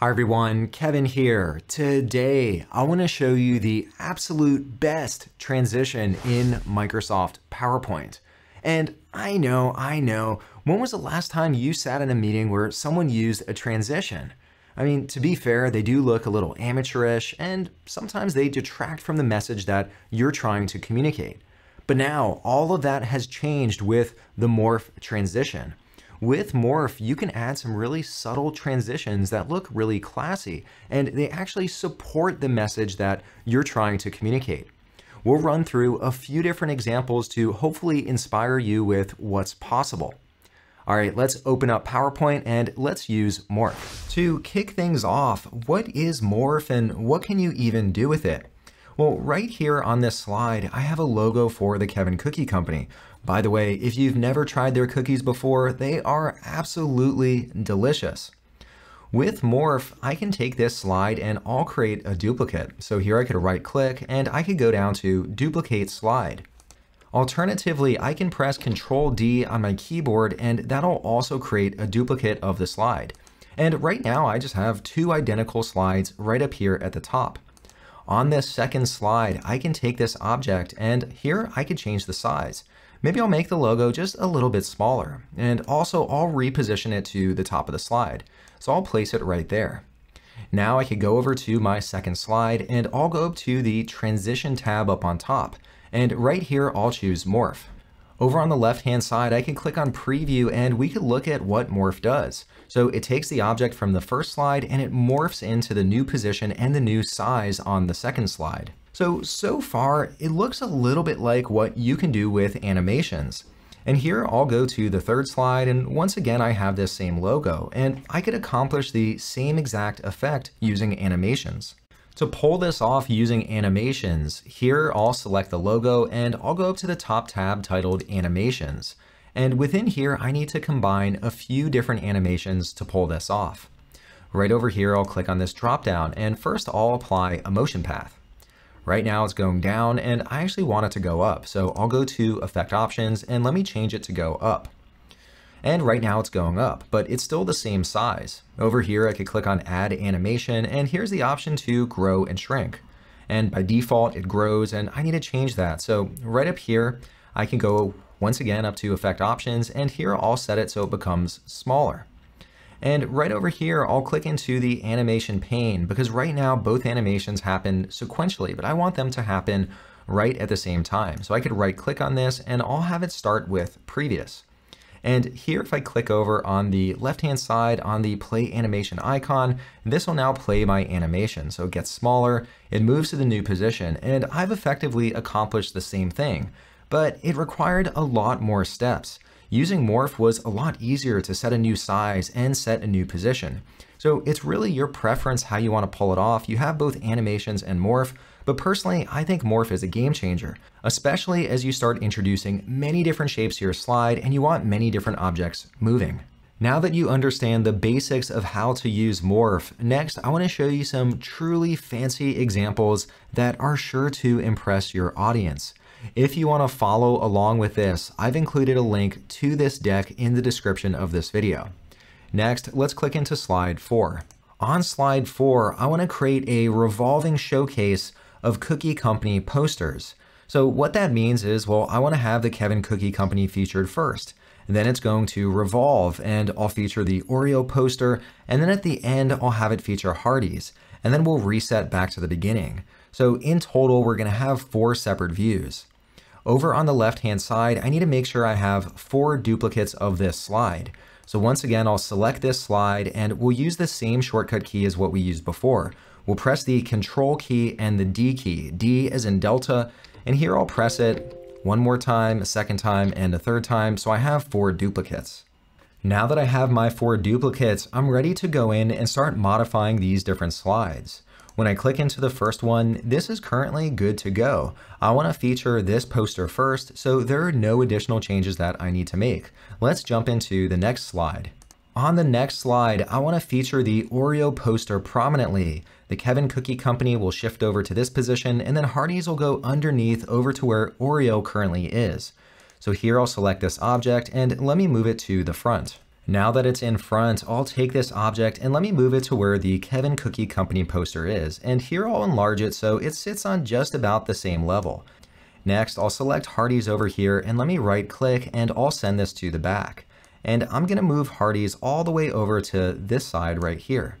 Hi everyone, Kevin here. Today, I want to show you the absolute best transition in Microsoft PowerPoint. And I know, I know, when was the last time you sat in a meeting where someone used a transition? I mean, to be fair, they do look a little amateurish and sometimes they detract from the message that you're trying to communicate. But now, all of that has changed with the Morph transition. With Morph, you can add some really subtle transitions that look really classy, and they actually support the message that you're trying to communicate. We'll run through a few different examples to hopefully inspire you with what's possible. All right, let's open up PowerPoint and let's use Morph. To kick things off, what is Morph and what can you even do with it? Well, right here on this slide, I have a logo for the Kevin Cookie Company. By the way, if you've never tried their cookies before, they are absolutely delicious. With Morph, I can take this slide and I'll create a duplicate. So here I could right click and I could go down to duplicate slide. Alternatively, I can press Control D on my keyboard and that'll also create a duplicate of the slide. And right now I just have two identical slides right up here at the top. On this second slide, I can take this object and here I could change the size. Maybe I'll make the logo just a little bit smaller and also I'll reposition it to the top of the slide. So I'll place it right there. Now I could go over to my second slide and I'll go up to the transition tab up on top. And right here, I'll choose morph. Over on the left-hand side, I can click on preview and we could look at what morph does. So it takes the object from the first slide and it morphs into the new position and the new size on the second slide. So, so far, it looks a little bit like what you can do with animations. And here I'll go to the third slide and once again I have this same logo and I could accomplish the same exact effect using animations. To pull this off using animations, here I'll select the logo and I'll go up to the top tab titled Animations. And within here, I need to combine a few different animations to pull this off. Right over here, I'll click on this dropdown and first I'll apply a motion path. Right now it's going down and I actually want it to go up. So I'll go to effect options and let me change it to go up. And right now it's going up, but it's still the same size. Over here, I could click on add animation and here's the option to grow and shrink. And by default, it grows and I need to change that. So right up here, I can go once again up to effect options and here I'll set it so it becomes smaller. And right over here, I'll click into the animation pane because right now both animations happen sequentially, but I want them to happen right at the same time. So I could right click on this and I'll have it start with previous. And here, if I click over on the left-hand side on the play animation icon, this will now play my animation. So it gets smaller, it moves to the new position, and I've effectively accomplished the same thing. But it required a lot more steps. Using Morph was a lot easier to set a new size and set a new position. So it's really your preference how you want to pull it off. You have both animations and Morph, but personally, I think Morph is a game changer, especially as you start introducing many different shapes to your slide and you want many different objects moving. Now that you understand the basics of how to use Morph, next I want to show you some truly fancy examples that are sure to impress your audience. If you want to follow along with this, I've included a link to this deck in the description of this video. Next, let's click into slide 4. On slide 4, I want to create a revolving showcase of Cookie Company posters. So what that means is, well, I want to have the Kevin Cookie Company featured first. Then it's going to revolve and I'll feature the Oreo poster. And then at the end, I'll have it feature Hardee's. And then we'll reset back to the beginning. So in total, we're going to have four separate views. Over on the left-hand side, I need to make sure I have four duplicates of this slide. So once again, I'll select this slide and we'll use the same shortcut key as what we used before. We'll press the control key and the D key, D is in Delta, and here I'll press it one more time, a second time, and a third time, so I have four duplicates. Now that I have my four duplicates, I'm ready to go in and start modifying these different slides. When I click into the first one, this is currently good to go. I want to feature this poster first, so there are no additional changes that I need to make. Let's jump into the next slide. On the next slide, I want to feature the Oreo poster prominently. The Kevin Cookie Company will shift over to this position and then Hardee's will go underneath over to where Oreo currently is. So here I'll select this object and let me move it to the front. Now that it's in front, I'll take this object and let me move it to where the Kevin Cookie Company poster is. And here I'll enlarge it so it sits on just about the same level. Next, I'll select Hardee's over here and let me right click and I'll send this to the back. And I'm gonna move Hardee's all the way over to this side right here.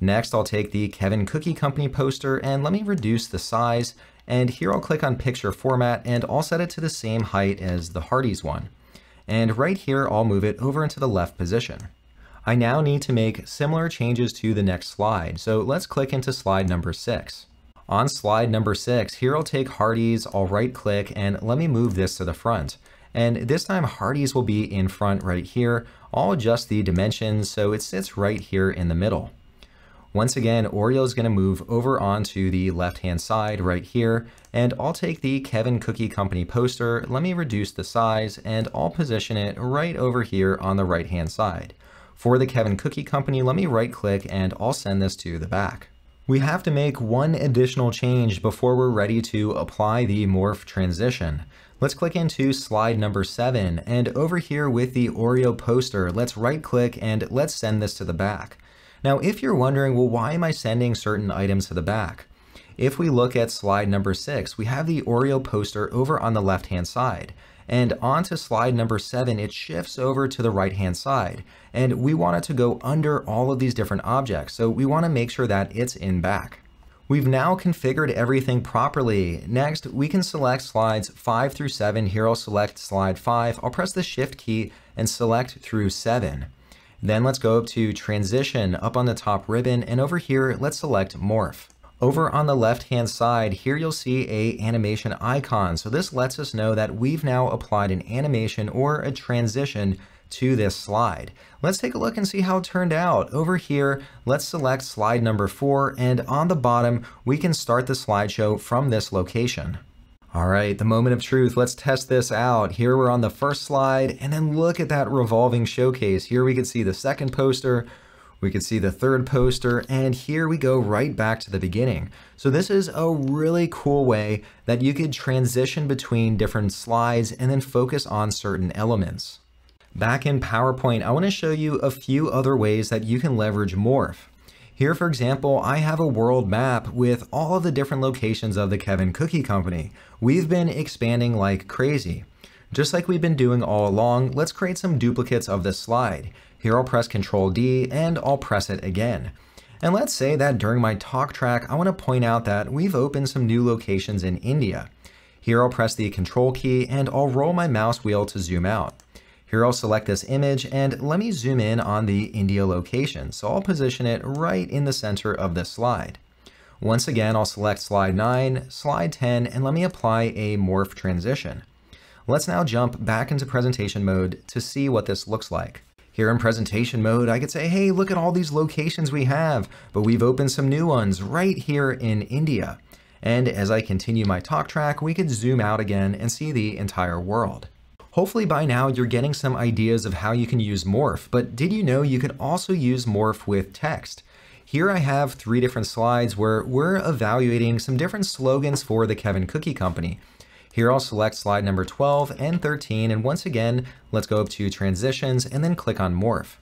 Next, I'll take the Kevin Cookie Company poster and let me reduce the size. And here I'll click on picture format and I'll set it to the same height as the Hardee's one and right here I'll move it over into the left position. I now need to make similar changes to the next slide, so let's click into slide number 6. On slide number 6, here I'll take Hardee's, I'll right click, and let me move this to the front. And this time Hardee's will be in front right here. I'll adjust the dimensions so it sits right here in the middle. Once again, Oreo is going to move over onto the left-hand side right here, and I'll take the Kevin Cookie Company poster, let me reduce the size, and I'll position it right over here on the right-hand side. For the Kevin Cookie Company, let me right-click and I'll send this to the back. We have to make one additional change before we're ready to apply the morph transition. Let's click into slide number seven, and over here with the Oreo poster, let's right click and let's send this to the back. Now, if you're wondering, well, why am I sending certain items to the back? If we look at slide number six, we have the Oreo poster over on the left-hand side. And onto slide number seven, it shifts over to the right-hand side. And we want it to go under all of these different objects. So we want to make sure that it's in back. We've now configured everything properly. Next, we can select slides 5 through 7. Here I'll select slide 5. I'll press the Shift key and select through 7. Then let's go up to transition up on the top ribbon and over here let's select morph. Over on the left hand side here you'll see a animation icon. So this lets us know that we've now applied an animation or a transition to this slide. Let's take a look and see how it turned out. Over here, let's select slide number four, and on the bottom, we can start the slideshow from this location. All right, the moment of truth. Let's test this out. Here we're on the first slide, and then look at that revolving showcase. Here we can see the second poster, we can see the third poster, and here we go right back to the beginning. So this is a really cool way that you could transition between different slides and then focus on certain elements. Back in PowerPoint, I want to show you a few other ways that you can leverage Morph. Here, for example, I have a world map with all of the different locations of the Kevin Cookie Company. We've been expanding like crazy. Just like we've been doing all along, let's create some duplicates of this slide. Here I'll press Ctrl D and I'll press it again. And let's say that during my talk track, I want to point out that we've opened some new locations in India. Here I'll press the Control key and I'll roll my mouse wheel to zoom out. Here I'll select this image and let me zoom in on the India location. So I'll position it right in the center of this slide. Once again, I'll select slide 9, slide 10, and let me apply a morph transition. Let's now jump back into presentation mode to see what this looks like. Here in presentation mode, I could say, hey, look at all these locations we have, but we've opened some new ones right here in India. And as I continue my talk track, we could zoom out again and see the entire world. Hopefully by now you're getting some ideas of how you can use Morph, but did you know you could also use Morph with text? Here I have three different slides where we're evaluating some different slogans for the Kevin Cookie Company. Here I'll select slide number 12 and 13, and once again, let's go up to transitions and then click on Morph.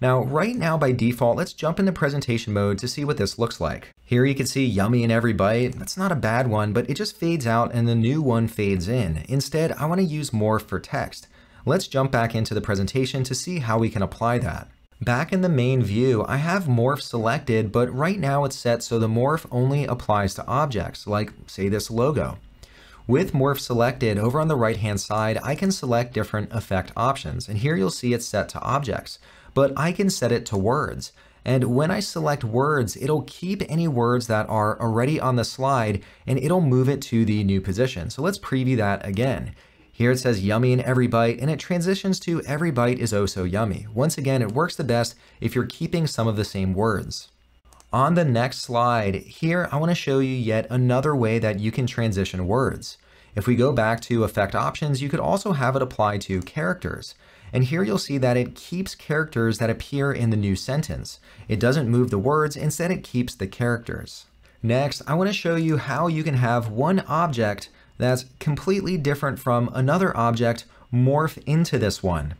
Now, right now by default, let's jump into presentation mode to see what this looks like. Here you can see yummy in every bite. That's not a bad one, but it just fades out and the new one fades in. Instead, I wanna use morph for text. Let's jump back into the presentation to see how we can apply that. Back in the main view, I have morph selected, but right now it's set so the morph only applies to objects, like say this logo. With morph selected, over on the right hand side, I can select different effect options, and here you'll see it's set to objects but I can set it to words. And when I select words, it'll keep any words that are already on the slide and it'll move it to the new position. So let's preview that again. Here it says yummy in every bite and it transitions to every bite is oh so yummy. Once again, it works the best if you're keeping some of the same words. On the next slide, here I want to show you yet another way that you can transition words. If we go back to effect options, you could also have it apply to characters. And here you'll see that it keeps characters that appear in the new sentence. It doesn't move the words, instead it keeps the characters. Next, I want to show you how you can have one object that's completely different from another object morph into this one.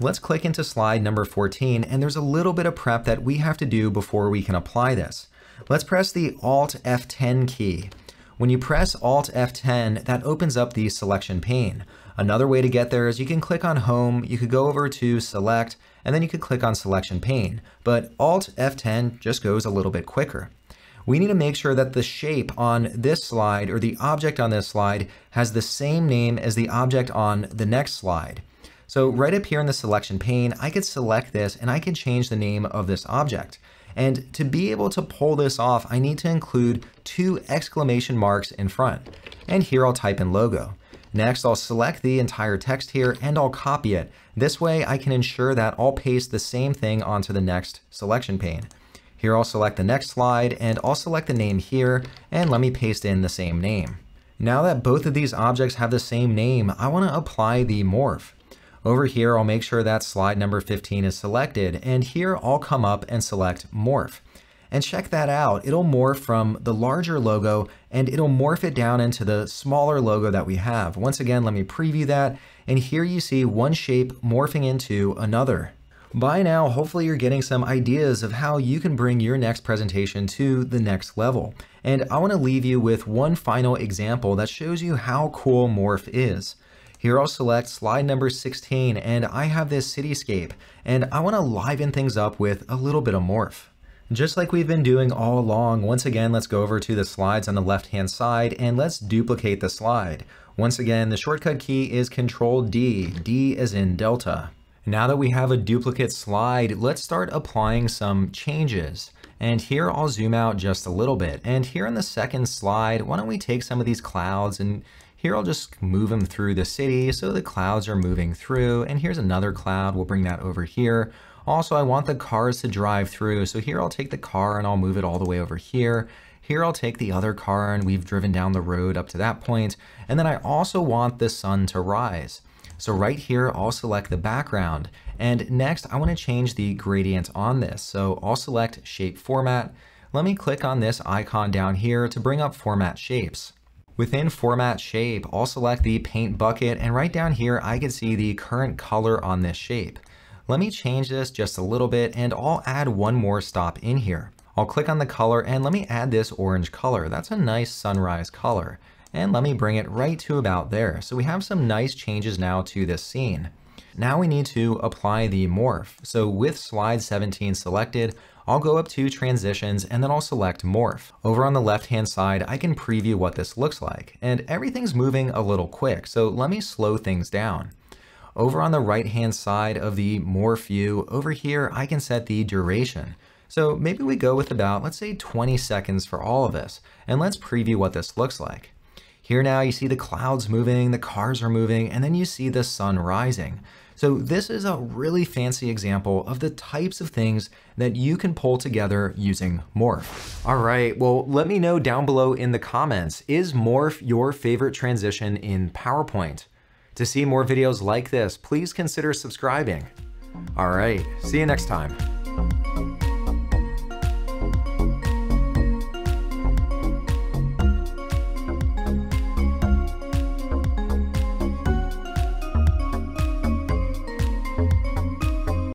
Let's click into slide number 14 and there's a little bit of prep that we have to do before we can apply this. Let's press the Alt F10 key. When you press Alt F10, that opens up the selection pane. Another way to get there is you can click on Home, you could go over to Select, and then you could click on Selection Pane. But Alt F10 just goes a little bit quicker. We need to make sure that the shape on this slide or the object on this slide has the same name as the object on the next slide. So right up here in the selection pane, I could select this and I can change the name of this object. And to be able to pull this off, I need to include two exclamation marks in front. And here I'll type in logo. Next, I'll select the entire text here and I'll copy it. This way I can ensure that I'll paste the same thing onto the next selection pane. Here I'll select the next slide and I'll select the name here and let me paste in the same name. Now that both of these objects have the same name, I want to apply the morph. Over here, I'll make sure that slide number 15 is selected, and here I'll come up and select Morph. And check that out, it'll morph from the larger logo and it'll morph it down into the smaller logo that we have. Once again, let me preview that. And here you see one shape morphing into another. By now, hopefully you're getting some ideas of how you can bring your next presentation to the next level. And I wanna leave you with one final example that shows you how cool Morph is. Here I'll select slide number 16 and I have this cityscape and I wanna liven things up with a little bit of Morph. Just like we've been doing all along, once again, let's go over to the slides on the left-hand side and let's duplicate the slide. Once again, the shortcut key is Control D, D as in Delta. Now that we have a duplicate slide, let's start applying some changes. And here I'll zoom out just a little bit. And here on the second slide, why don't we take some of these clouds and here I'll just move them through the city so the clouds are moving through. And here's another cloud, we'll bring that over here. Also, I want the cars to drive through. So here I'll take the car and I'll move it all the way over here. Here I'll take the other car and we've driven down the road up to that point. And then I also want the sun to rise. So right here, I'll select the background. And next, I want to change the gradient on this. So I'll select Shape Format. Let me click on this icon down here to bring up Format Shapes. Within Format Shape, I'll select the Paint Bucket, and right down here, I can see the current color on this shape. Let me change this just a little bit and I'll add one more stop in here. I'll click on the color and let me add this orange color. That's a nice sunrise color. And let me bring it right to about there. So we have some nice changes now to this scene. Now we need to apply the morph. So with slide 17 selected, I'll go up to transitions and then I'll select morph. Over on the left hand side, I can preview what this looks like and everything's moving a little quick. So let me slow things down. Over on the right hand side of the morph view, over here, I can set the duration. So maybe we go with about, let's say 20 seconds for all of this, and let's preview what this looks like. Here now you see the clouds moving, the cars are moving, and then you see the sun rising. So this is a really fancy example of the types of things that you can pull together using Morph. All right, well, let me know down below in the comments, is Morph your favorite transition in PowerPoint? To see more videos like this, please consider subscribing. All right, see you next time.